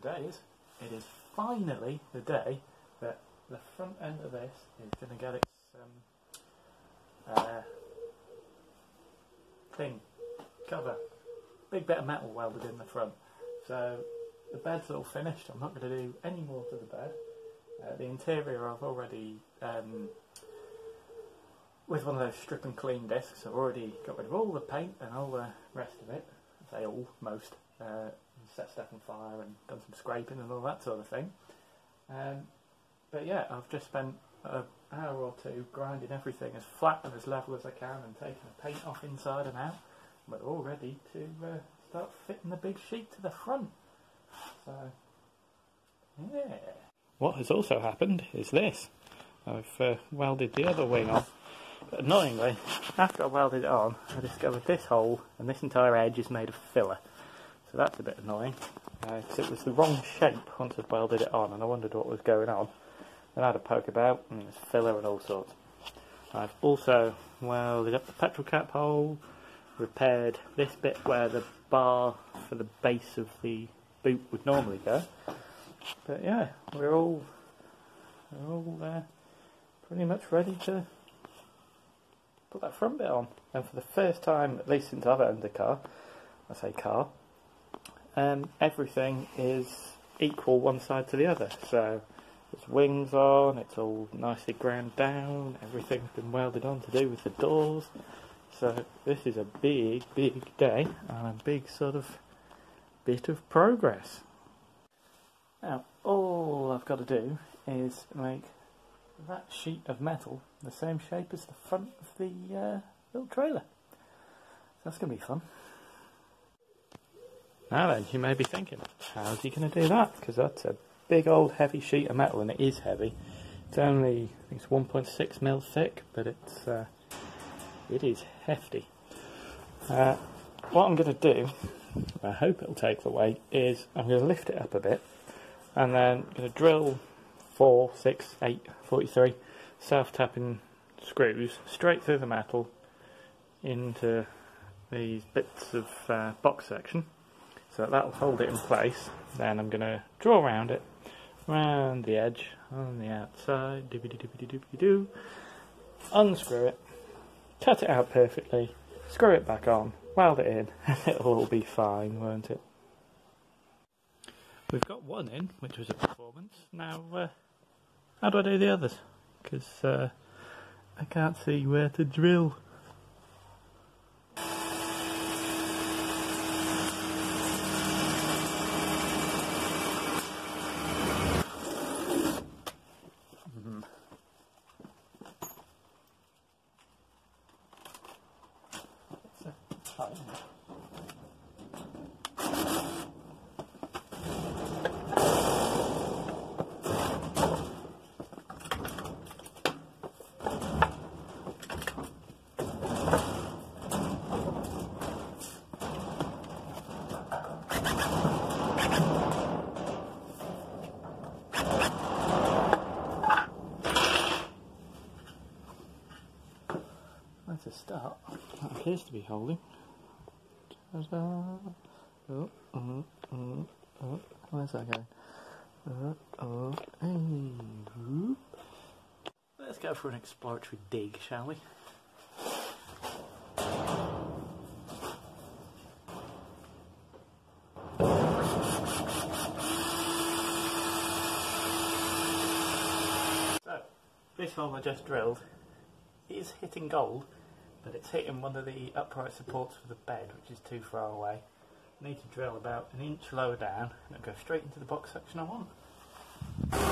today is it is finally the day that the front end of this is going to get its um, uh, thing, cover. Big bit of metal welded in the front. So the bed's all finished. I'm not going to do any more to the bed. Uh, the interior I've already, um, with one of those strip and clean discs, I've already got rid of all the paint and all the rest of it. Say all, most. Uh, set stuff on fire and done some scraping and all that sort of thing. Um, but yeah, I've just spent an hour or two grinding everything as flat and as level as I can and taking the paint off inside and out. We're all ready to uh, start fitting the big sheet to the front. So, yeah. What has also happened is this. I've uh, welded the other wing on. But annoyingly, after I welded it on, I discovered this hole and this entire edge is made of filler. So that's a bit annoying, because uh, it was the wrong shape once I'd welded it on, and I wondered what was going on. Then I had a poke about, and there's filler and all sorts. I've also welded up the petrol cap hole, repaired this bit where the bar for the base of the boot would normally go. But yeah, we're all we're all uh, pretty much ready to put that front bit on. And for the first time, at least since I've owned a car, I say car, um, everything is equal one side to the other. So there's wings on, it's all nicely ground down, everything's been welded on to do with the doors. So this is a big, big day and a big sort of bit of progress. Now, all I've got to do is make that sheet of metal the same shape as the front of the uh, little trailer. So that's going to be fun. Now then, you may be thinking, how's he going to do that? Because that's a big old heavy sheet of metal, and it is heavy. It's only, I think it's 1.6 mil thick, but it's uh, it is hefty. Uh, what I'm going to do, I hope it'll take the weight, is I'm going to lift it up a bit, and then I'm going to drill 4, 6, 8, 43 self-tapping screws straight through the metal into these bits of uh, box section so that'll hold it in place. Then I'm going to draw around it, around the edge, on the outside, doobity doobity doobity doo, unscrew it, cut it out perfectly, screw it back on, weld it in, and it'll all be fine, won't it? We've got one in, which was a performance. Now, uh, how do I do the others? Because uh, I can't see where to drill. To start. That appears to be holding. Oh, oh, oh, oh. Where's that going? Oh, oh, hey. Let's go for an exploratory dig, shall we? So, this hole I just drilled is hitting gold but it's hitting one of the upright supports for the bed, which is too far away. I need to drill about an inch lower down and it'll go straight into the box section I want.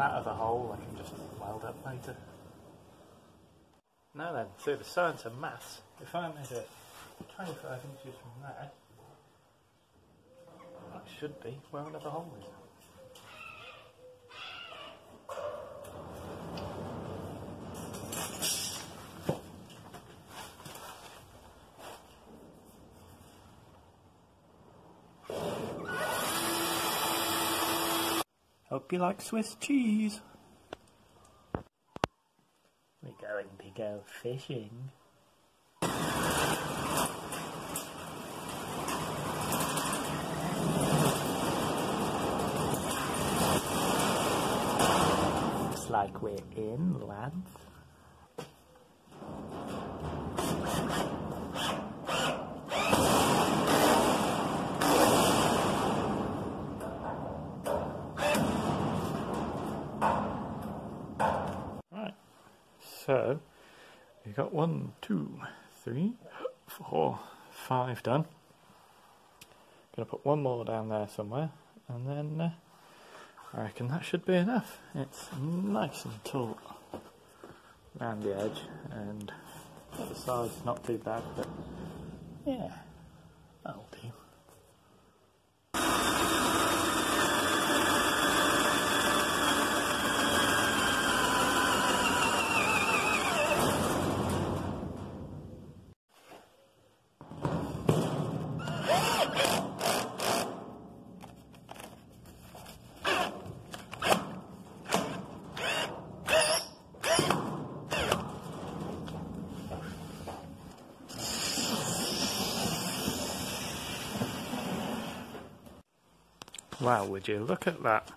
Of the hole I can just weld up later. Now then, through the science of maths, if I measure 25 inches from there, That should be where another hole is. Hope you like Swiss cheese. We're going to go fishing. Looks like we're in, lads. So we got one, two, three, four, five done. Gonna put one more down there somewhere, and then uh, I reckon that should be enough. It's nice and taut around the edge, and the side's not too bad, but yeah, that'll do. Wow, would you look at that?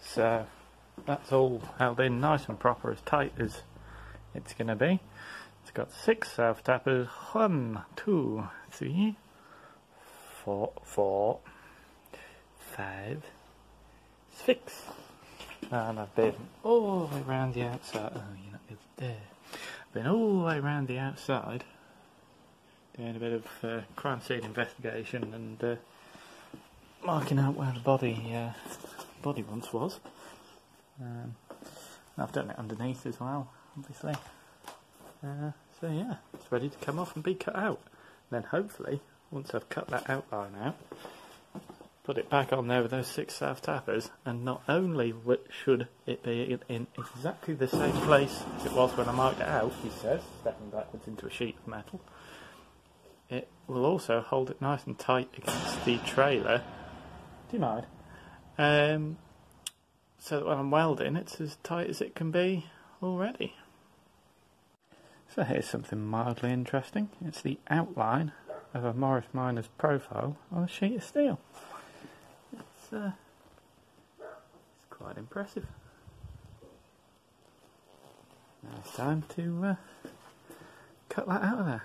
So that's all held in nice and proper, as tight as it's going to be. It's got six self tappers. One, two, three, four, four, five, six. And I've been all the way around the outside. Oh, you're not good there. Been all the way around the outside, doing a bit of uh, crime scene investigation and. Uh, marking out where the body uh, body once was. Um, I've done it underneath as well, obviously. Uh, so yeah, it's ready to come off and be cut out. Then hopefully, once I've cut that outline out, put it back on there with those six self tappers, and not only should it be in exactly the same place as it was when I marked it out, he says, stepping backwards into a sheet of metal, it will also hold it nice and tight against the trailer Um, so that when I'm welding, it's as tight as it can be already. So here's something mildly interesting. It's the outline of a Morris Minor's profile on a sheet of steel. It's, uh, it's quite impressive. Now it's time to uh, cut that out of there.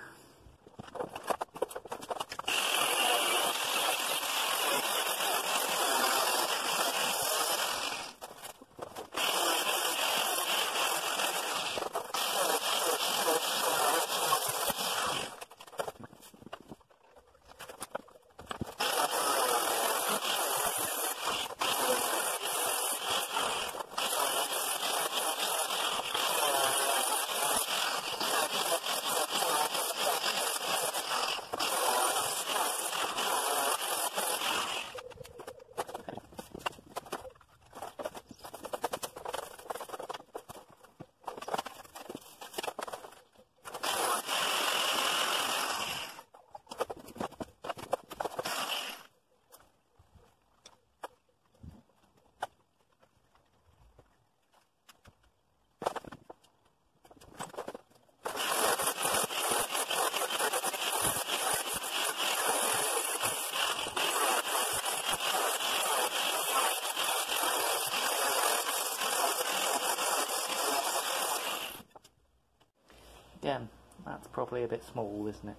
Again, that's probably a bit small, isn't it?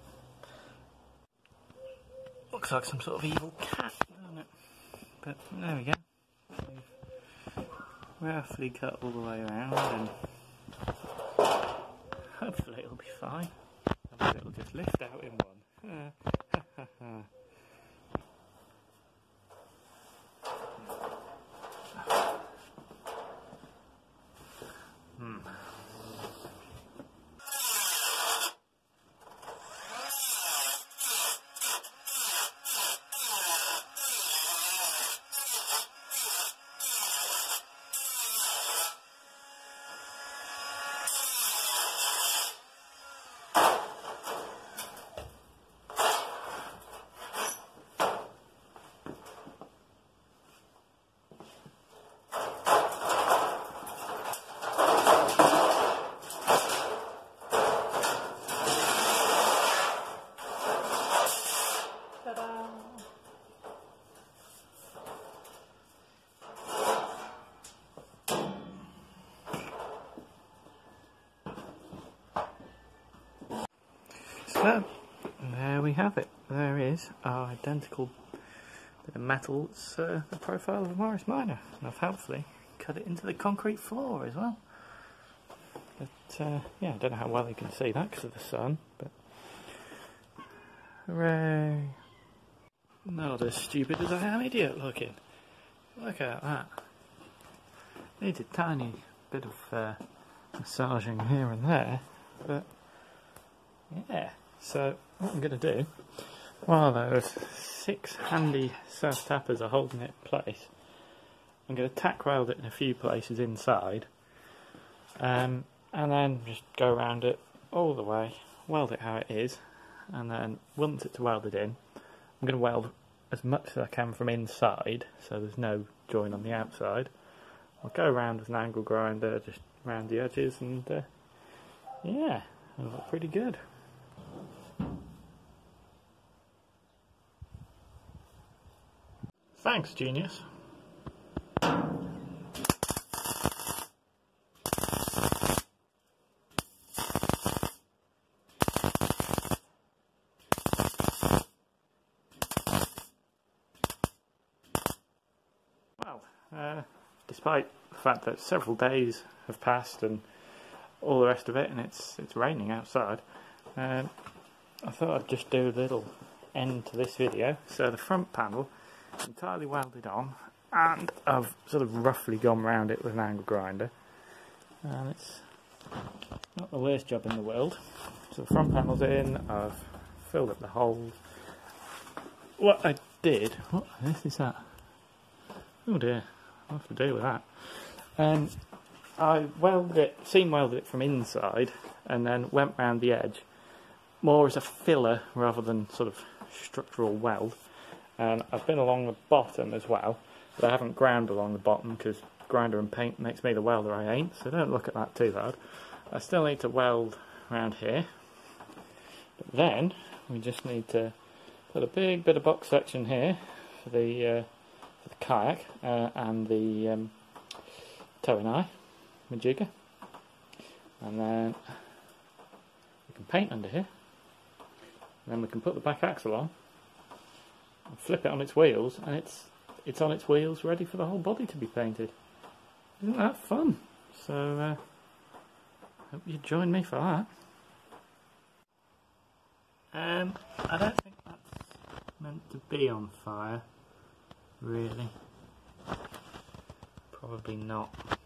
Looks like some sort of evil cat, doesn't it? But there we go. We've roughly cut all the way around and hopefully it'll be fine. Hopefully it'll just lift out in one. So, there we have it. There is our identical bit of metal. It's uh, the profile of a Morris Minor. And I've helpfully cut it into the concrete floor as well. But uh, yeah, I don't know how well you can see that because of the sun. But hooray! Not as stupid as I am idiot looking. Look at that. Needs a tiny bit of uh, massaging here and there, but yeah. So what I'm going to do, while those six handy self tappers are holding it in place, I'm going to tack weld it in a few places inside, um, and then just go around it all the way, weld it how it is, and then once it's welded in, I'm going to weld as much as I can from inside, so there's no join on the outside. I'll go around with an angle grinder, just around the edges, and uh, yeah, it'll look pretty good. Thanks, genius. Well, uh, despite the fact that several days have passed and all the rest of it, and it's it's raining outside, um, I thought I'd just do a little end to this video. So the front panel entirely welded on, and I've sort of roughly gone round it with an angle grinder, and it's not the worst job in the world. So the front panel's in, I've filled up the holes. What I did, what on earth is that? Oh dear, I'll have to deal with that. Um, I welded it, seam welded it from inside, and then went round the edge, more as a filler rather than sort of structural weld. And I've been along the bottom as well, but I haven't ground along the bottom because grinder and paint makes me the welder I ain't, so don't look at that too hard. I still need to weld around here, but then we just need to put a big bit of box section here for the uh, the kayak uh, and the um, towing eye, Majigger. And then we can paint under here. And then we can put the back axle on, flip it on its wheels, and it's it's on its wheels ready for the whole body to be painted. Isn't that fun? So, uh, hope you join me for that. Um, I don't think that's meant to be on fire. Really? Probably not.